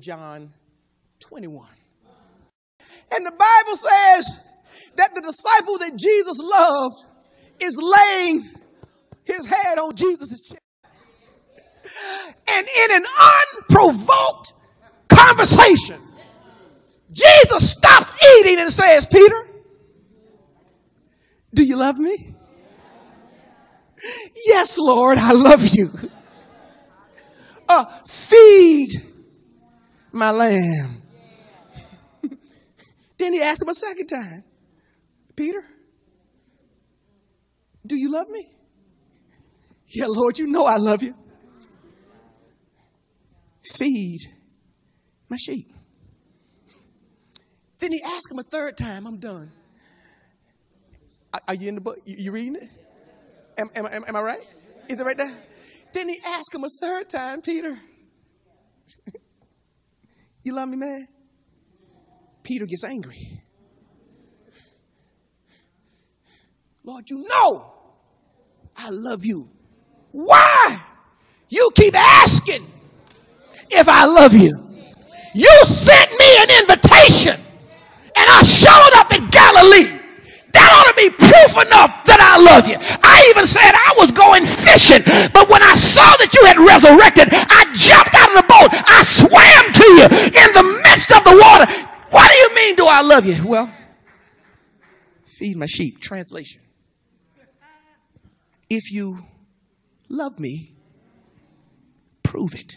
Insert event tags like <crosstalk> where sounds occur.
John 21. And the Bible says that the disciple that Jesus loved is laying his head on Jesus' chest. And in an unprovoked conversation, Jesus stops eating and says, Peter, do you love me? Yes, Lord, I love you. Uh, feed my lamb. <laughs> then he asked him a second time, Peter, do you love me? Yeah, Lord, you know I love you. Feed my sheep. Then he asked him a third time, I'm done. Are you in the book? You reading it? Am, am, am, am I right? Is it right there? Then he asked him a third time, Peter, you love me, man? Peter gets angry. Lord, you know I love you. Why? You keep asking if I love you. You sent me an invitation and I showed up in Galilee. That ought to be proof enough that I love you. I even said I was going fishing, but when I saw that you had resurrected, I jumped out of the boat. I swam to you in the midst of the water. What do you mean, do I love you? Well, feed my sheep. Translation. If you love me, prove it.